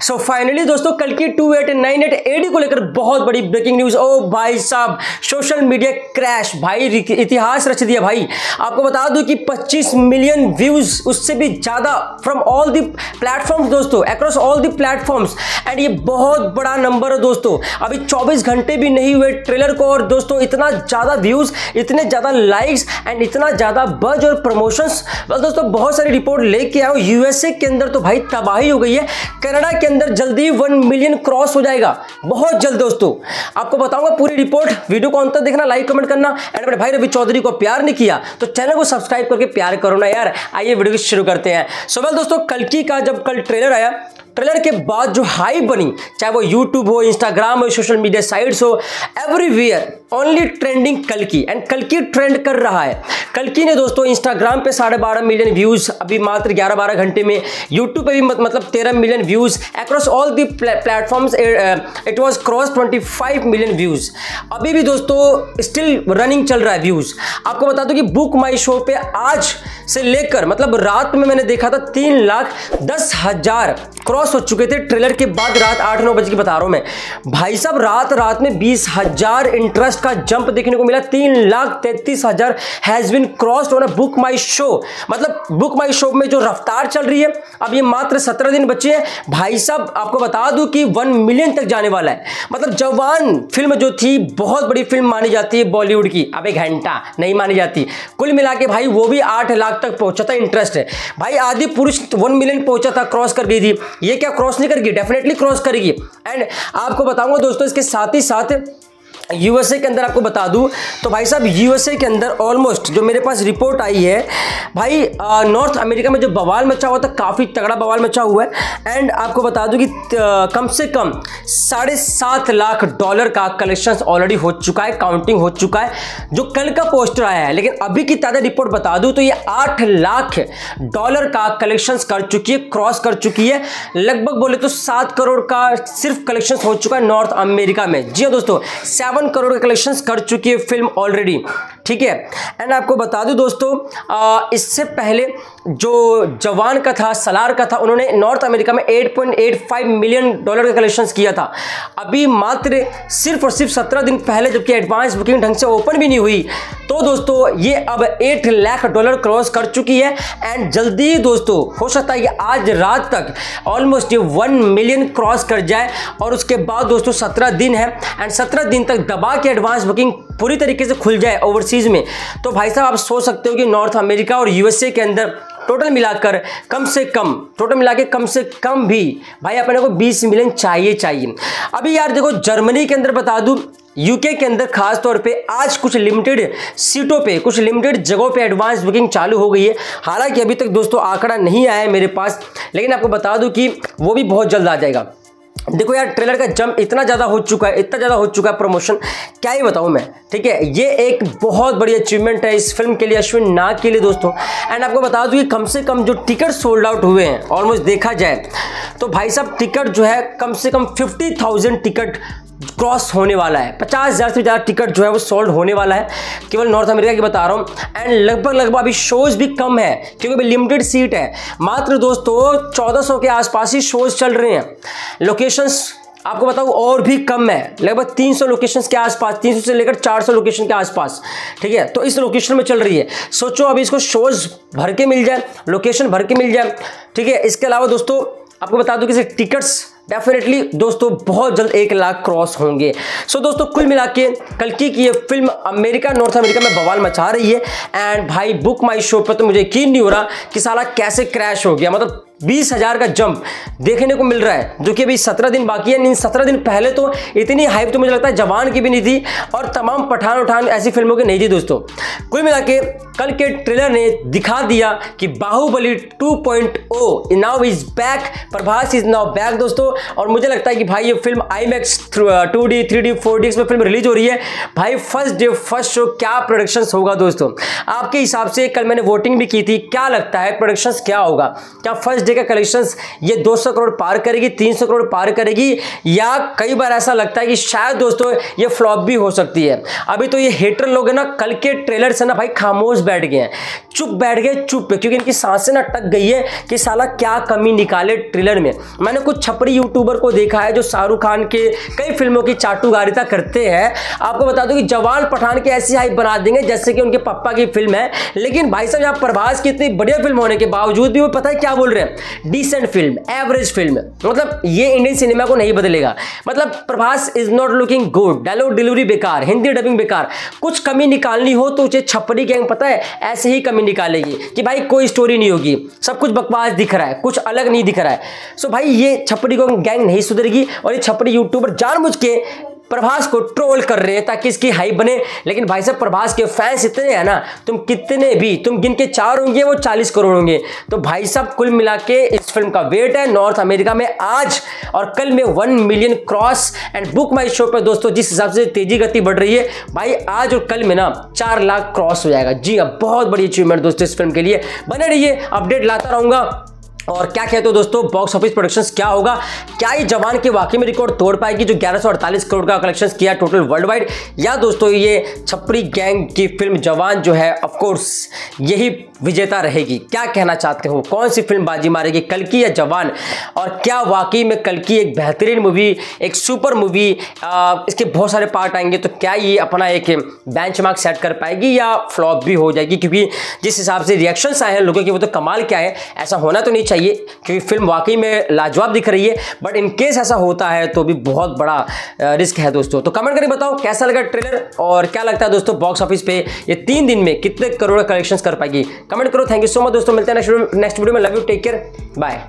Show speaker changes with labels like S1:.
S1: So finally दोस्तों, कल की two eight nine eight AD को लेकर बहुत बड़ी ब्रेकिंग न्यूज़ ओ भाई साहब सोशल मीडिया क्रैश भाई इतिहास रच दिया भाई। आपको बता दूँ कि 25 मिलियन व्यूज़ उससे भी ज़्यादा फ्रॉम ऑल दी प्लेटफॉर्म्स दोस्तों across all the platforms and ये बहुत बड़ा नंबर है दोस्तों। अभी 24 घंटे भी नहीं हुए ट्रेलर को और दोस्तों, इतना ज़्यादा व्यूज़ इतने ज़्यादा लाइक्स एंड इतना ज़्यादा बज और प्रमोशंस दोस्तों, बहुत सारी रिपोर्ट लेके आओ यूएसए के अंदर तो भाई तबाही हो गई है। कनाडा के अंदर जल्दी वन मिलियन क्रॉस हो जाएगा। बहुत जल्द दोस्तों। आपको बताऊँगा पूरी रिपोर्ट वीडियो को अंत तक देखना लाइक कमेंट करना। एंड मेरे भाई रवि चौधरी को प्यार नहीं किया तो चैनल को सब्सक्राइब करके प्यार करो ना यार। आइए वीडियो शुरू करते हैं। सो वेल दोस्तों, कल का जब कल ट्रेलर आया ट्रेलर के बाद जो हाई बनी चाहे वो यूट्यूब हो इंस्टाग्राम हो सोशल मीडिया साइट्स हो एवरीवेयर ओनली ट्रेंडिंग कल की एंड कल की ट्रेंड कर रहा है। कल की ने दोस्तों इंस्टाग्राम पे साढ़े बारह मिलियन व्यूज़ अभी मात्र ग्यारह बारह घंटे में। यूट्यूब पे भी मत, मतलब तेरह million views across all the platforms it was cross twenty five million views अभी भी दोस्तों स्टिल रनिंग चल रहा है व्यूज़ आपको बता दो कि बुक माई शो पे आज से लेकर मतलब रात में मैंने देखा था तीन लाख दस हज़ार क्रॉस हो चुके थे ट्रेलर के बाद रात आठ नौ बजे की बता रहा हूँ मैं। भाई साहब, रात रात में बीस हज़ार इंटरेस्ट का जंप देखने को मिला, तीन लाख तैतीस हज़ार has been cross on book my show मतलब बुक माई शो में जो रफ्तार चल रही है, अब ये मात्र सत्रह दिन बचे हैं। भाई साहब, आपको बता दूँ कि वन मिलियन तक जाने वाला है। मतलब जवान फ़िल्म जो थी, बहुत बड़ी फ़िल्म मानी जाती है बॉलीवुड की। अब एक घंटा नहीं मानी जाती। कुल मिला के भाई, वो भी आठ लाख तक पहुँचा था इंटरेस्ट है। भाई आदि पुरुष वन मिलियन पहुँचा था क्रॉस कर गई थी। ये क्या क्रॉस नहीं करेगी? डेफिनेटली क्रॉस करेगी। एंड आपको बताऊँगा दोस्तों, इसके साथ ही साथ यूएसए के अंदर आपको बता दूँ तो भाई साहब, यूएसए के अंदर ऑलमोस्ट जो मेरे पास रिपोर्ट आई है, भाई नॉर्थ अमेरिका में जो बवाल मचा हुआ था, काफ़ी तगड़ा बवाल मचा हुआ है एंड आपको बता दूँ कि कम से कम साढ़े सात लाख डॉलर का कलेक्शन ऑलरेडी हो चुका है काउंटिंग हो चुका है, जो कल का पोस्टर आया है, लेकिन अभी की ताज़ा रिपोर्ट बता दूँ तो ये आठ लाख डॉलर का कलेक्शन कर चुकी है क्रॉस कर चुकी है, लगभग बोले तो सात करोड़ का सिर्फ़ कलेक्शन हो चुका है नॉर्थ अमेरिका में। जी हाँ दोस्तों सेवन इक्यावन करोड़ का कलेक्शन कर चुकी है फ़िल्म ऑलरेडी ठीक है? एंड आपको बता दूँ दोस्तों इससे पहले जो जवान का था, सलार का था, उन्होंने नॉर्थ अमेरिका में 8.85 मिलियन डॉलर का कलेक्शन किया था। अभी मात्र सिर्फ़ और सिर्फ़ 17 दिन पहले, जबकि एडवांस बुकिंग ढंग से ओपन भी नहीं हुई तो दोस्तों, ये अब 8 लाख डॉलर क्रॉस कर चुकी है। एंड जल्दी ही दोस्तों, हो सकता है कि आज रात तक ऑलमोस्ट ये वन मिलियन क्रॉस कर जाए, और उसके बाद दोस्तों सत्रह दिन है। एंड सत्रह दिन तक दबा के एडवांस बुकिंग पूरी तरीके से खुल जाए ओवरसीज में तो भाई साहब आप सोच सकते हो कि नॉर्थ अमेरिका और यूएसए के अंदर टोटल मिलाकर कम से कम टोटल मिला के कम से कम भी भाई अपने को 20 मिलियन चाहिए चाहिए। अभी यार देखो जर्मनी के अंदर बता दूँ यूके के अंदर खास तौर पे आज कुछ लिमिटेड सीटों पे, कुछ लिमिटेड जगहों पे एडवांस बुकिंग चालू हो गई है। हालाँकि अभी तक दोस्तों आंकड़ा नहीं आया है मेरे पास, लेकिन आपको बता दूँ कि वो भी बहुत जल्द आ जाएगा। देखो यार ट्रेलर का जंप इतना ज़्यादा हो चुका है, इतना ज़्यादा हो चुका है प्रमोशन क्या ही बताऊँ मैं, ठीक है? ये एक बहुत बड़ी अचीवमेंट है इस फ़िल्म के लिए, अश्विन नाग के लिए दोस्तों। एंड आपको बता दूँ कि कम से कम जो टिकट सोल्ड आउट हुए हैं ऑलमोस्ट देखा जाए तो भाई साहब टिकट जो है, कम से कम फिफ्टी थाउज़ेंड टिकट क्रॉस होने वाला है। पचास हज़ार से ज़्यादा टिकट जो है वो सोल्ड होने वाला है। केवल नॉर्थ अमेरिका की बता रहा हूँ। एंड लगभग लगभग अभी शोज़ भी कम है, क्योंकि अभी लिमिटेड सीट है। मात्र दोस्तों 1400 के आसपास ही शोज़ चल रहे हैं। लोकेशंस आपको बताऊँ, और भी कम है। लगभग 300 लोकेशंस के आसपास 300 से लेकर 400 लोकेशन के आसपास। ठीक है? तो इस लोकेशन में चल रही है। सोचो, अभी इसको शोज़ भर के मिल जाए लोकेशन भर के मिल जाए। ठीक है? इसके अलावा दोस्तों, आपको बता दूँ कि टिकट्स डेफिनेटली दोस्तों बहुत जल्द एक लाख क्रॉस होंगे। सो so, दोस्तों कुल मिला के कल की ये फ़िल्म अमेरिका नॉर्थ अमेरिका में बवाल मचा रही है। एंड भाई बुक माई शो पर तो मुझे यकीन नहीं हो रहा कि साला कैसे क्रैश हो गया। मतलब बीस हज़ार का जंप देखने को मिल रहा है। जो कि अभी सत्रह दिन बाकी है, इन सत्रह दिन पहले तो इतनी हाइप तो मुझे लगता है जवान की भी नहीं थी और तमाम पठान उठान ऐसी फ़िल्मों की नहीं थी दोस्तों। कुल मिला के कल के ट्रेलर ने दिखा दिया कि Baahubali 2.0 point O now is back Prabhas is now back दोस्तों और मुझे लगता है कि भाई ये film IMAX two D three D four D में फ़िल्म रिलीज़ हो रही है। भाई फ़र्स्ट डे फ़र्स्ट शो क्या प्रोडक्शन होगा दोस्तों? आपके हिसाब से कल मैंने वोटिंग भी की थी, क्या लगता है प्रोडक्शन क्या होगा? क्या फ़र्स्ट डे का कलेक्शन ये 200 करोड़ पार करेगी 300 करोड़ पार करेगी, या कई बार ऐसा लगता है कि शायद दोस्तों ये फ्लॉप भी हो सकती है। अभी तो ये हेटर लोग हैं ना, कल के ट्रेलर से ना भाई खामोश बैठ गए हैं। चुप बैठ गए, चुप, क्योंकि इनकी साँसें ना टक गई है कि साला क्या कमी निकाले ट्रेलर में। मैंने कुछ छपरी यूट्यूबर को देखा है जो शाहरुख खान के कई फ़िल्मों की चाटुगारिता करते हैं। आपको बता दूँ कि जवान पठान की ऐसी हाइप बना देंगे जैसे कि उनके पप्पा की फ़िल्म है। लेकिन भाई साहब, यहाँ प्रभास की इतनी बढ़िया फ़िल्म होने के बावजूद भी वो पता है क्या बोल रहे हैं? डिसेंट फ़िल्म एवरेज फ़िल्म मतलब ये इंडियन सिनेमा को नहीं बदलेगा। मतलब Prabhas is not looking good dialogue delivery बेकार, हिंदी डबिंग बेकार। कुछ कमी निकालनी हो तो उसे छपरी गैंग पता है, ऐसे ही कमी निकालेगी कि भाई कोई स्टोरी नहीं होगी। सब कुछ बकवास दिख रहा है, कुछ अलग नहीं दिख रहा है। सो भाई ये छपरी गैंग नहीं सुधरेगी और ये छपरी यूट्यूबर जानबूझ के प्रभास को ट्रोल कर रहे हैं ताकि इसकी हाइप बने। लेकिन भाई साहब, प्रभास के फैंस इतने हैं ना, तुम कितने भी, तुम गिन के चार होंगे, वो चालीस करोड़ होंगे। तो भाई साहब, कुल मिला के इस फ़िल्म का वेट है नॉर्थ अमेरिका में आज, और कल में one million cross and book my show पर दोस्तों, जिस हिसाब से तेज़ी गति बढ़ रही है, भाई आज और कल में ना चार लाख क्रॉस हो जाएगा। जी हाँ बहुत बड़ी अचीवमेंट दोस्तों इस फ़िल्म के लिए। बने रहिए अपडेट लाता रहूँगा। और क्या कहते हो दोस्तों बॉक्स ऑफ़िस प्रोडक्शन क्या होगा? क्या ये जवान के वाकई में रिकॉर्ड तोड़ पाएगी जो ग्यारह करोड़ का कलेक्शन किया टोटल वर्ल्ड वाइड या दोस्तों, ये छपरी गैंग की फ़िल्म जवान जो है ऑफकोर्स यही विजेता रहेगी। क्या कहना चाहते हो? कौन सी फ़िल्म बाजी मारेगी कल की या जवान? और क्या वाकई में कल की एक बेहतरीन मूवी एक सुपर मूवी इसके बहुत सारे पार्ट आएँगे तो क्या ये अपना एक बेंच सेट कर पाएगी या फ्लॉप भी हो जाएगी? क्योंकि जिस हिसाब से रिएक्शंस आए हैं लोगों के, वो तो कमाल क्या है। ऐसा होना तो नहीं चाहिए चाहिए क्योंकि फ़िल्म वाकई में लाजवाब दिख रही है। बट इन केस ऐसा होता है तो भी बहुत बड़ा रिस्क है दोस्तों। तो कमेंट करके बताओ, कैसा लगा ट्रेलर और क्या लगता है दोस्तों बॉक्स ऑफ़िस पे ये तीन दिन में कितने करोड़ कलेक्शन कर पाएगी? कमेंट करो थैंक यू सो मच दोस्तों, मिलते हैं नेक्स्ट वीडियो में love you take care bye